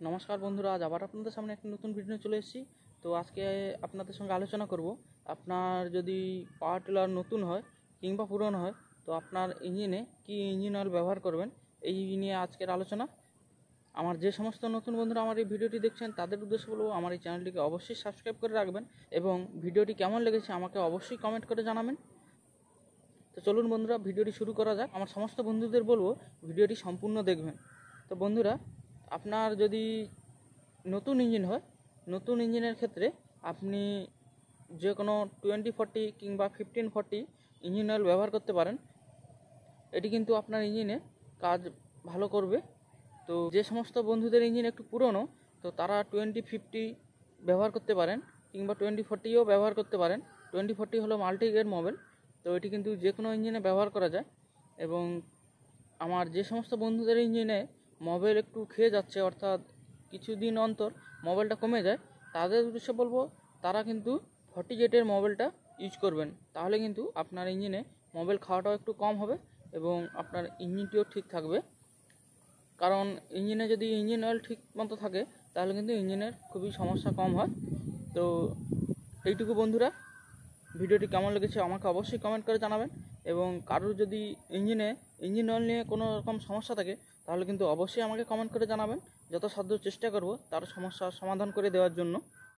নমস্কার বন্ধুরা, আজ আবার আপনাদের সামনে একটা নতুন ভিডিও চলে এসেছি। তো আজকে আপনাদের সঙ্গে আলোচনা করব। আপনার যদি পাওয়ার টিলার নতুন হয় কিংবা পুরনো হয়, তো আপনার ইঞ্জিনে কি ইঞ্জিন অয়েল ব্যবহার করবেন, এই নিয়ে আজকের আলোচনা। আমার যে সমস্ত নতুন বন্ধুরা আমার এই ভিডিওটি দেখছেন, তাদের উদ্দেশ্যে বলব, আমার এই চ্যানেলটিকে অবশ্যই সাবস্ক্রাইব করে রাখবেন এবং ভিডিওটি কেমন লেগেছে আমাকে অবশ্যই কমেন্ট করে জানাবেন। তো চলুন বন্ধুরা ভিডিওটি শুরু করা যাক। আমার সমস্ত বন্ধুদের বলব ভিডিওটি সম্পূর্ণ দেখবেন। তো বন্ধুরা আপনার যদি নতুন ইঞ্জিন হয়, নতুন ইঞ্জিনের ক্ষেত্রে আপনি যে কোনো টোয়েন্টি ফর্টি কিংবা ফিফটিন ফর্টি ইঞ্জিন অয়েল ব্যবহার করতে পারেন। এটি কিন্তু আপনার ইঞ্জিনে কাজ ভালো করবে। তো যে সমস্ত বন্ধুদের ইঞ্জিন একটু পুরনো, তো তারা টোয়েন্টি ফিফটি ব্যবহার করতে পারেন কিংবা টোয়েন্টি ফর্টিও ব্যবহার করতে পারেন। টোয়েন্টি ফর্টি হলো মাল্টি গ্রেড মোবাইল তো এটি কিন্তু যে কোনো ইঞ্জিনে ব্যবহার করা যায়। এবং আমার যে সমস্ত বন্ধুদের ইঞ্জিনে মোবাইল একটু খেয়ে যাচ্ছে, অর্থাৎ কিছুদিন অন্তর মোবাইলটা কমে যায়, তাদের উদ্দেশ্যে বলব তারা কিন্তু ফর্টি জেটের মোবাইলটা ইউজ করবেন। তাহলে কিন্তু আপনার ইঞ্জিনে মোবাইল খাওয়াটাও একটু কম হবে এবং আপনার ইঞ্জিনটিও ঠিক থাকবে। কারণ ইঞ্জিনে যদি ইঞ্জিন অয়েল ঠিক মতো থাকে, তাহলে কিন্তু ইঞ্জিনের খুবই সমস্যা কম হয়। তো এইটুকু বন্ধুরা ভিডিওটি কেমন লেগেছে আমাকে অবশ্যই কমেন্ট করে জানাবেন। এবং কারোর যদি ইঞ্জিনে ইঞ্জিন অয়েল নিয়ে কোনো রকম সমস্যা থাকে, তাহলে কিন্তু অবশ্যই আমাকে কমেন্ট করে জানাবেন। যত সাধ্য চেষ্টা করব তার সমস্যার সমাধান করে দেওয়ার জন্য।